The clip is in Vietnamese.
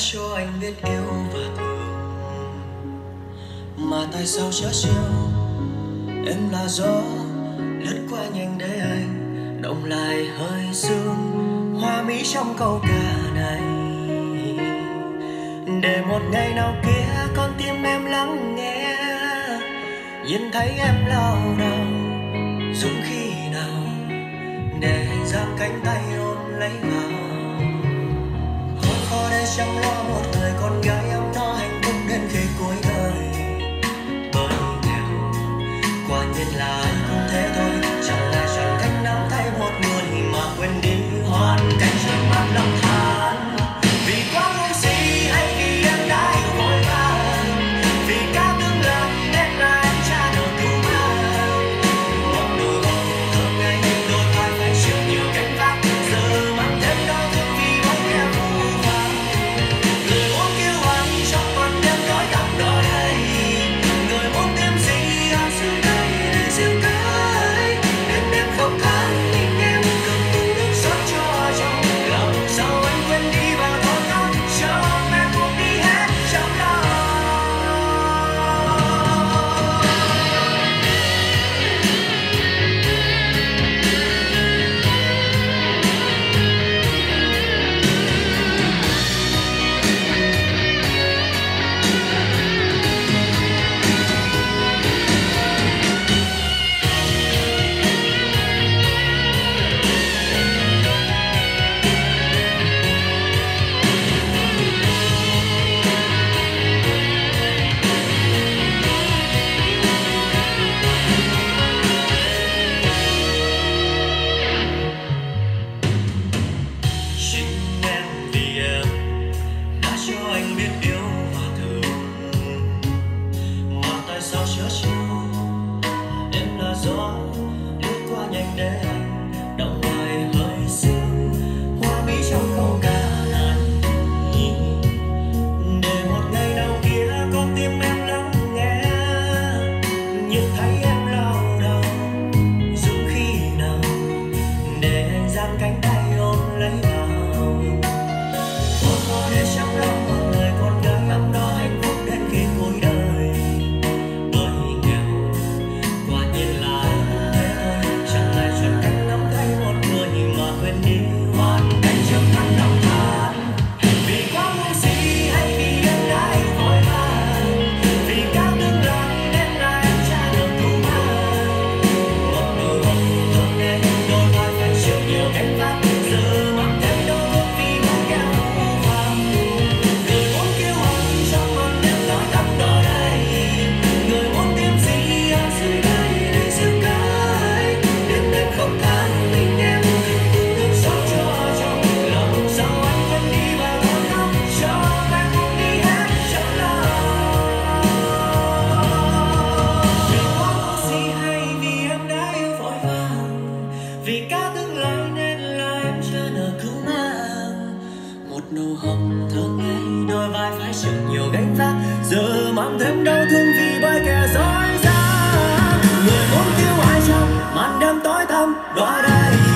cho anh biết yêu và thương. Mà tại sao chớ siêu? Em là gió, lướt qua nhanh để anh động lại hơi sương. Hoa mỹ trong câu ca này. Để một ngày nào kia con tim em lắng nghe. Nhìn thấy em lao đao dù khi nào để giang cánh tay ôm lấy vào có một người con gái Cánh nâu hồng tháng ngày đôi vai phải chịu nhiều gánh vác. Giờ mang thêm đau thương vì bởi kẻ dối gian. Người muốn cứu ai trong màn đêm tối thăm đó đây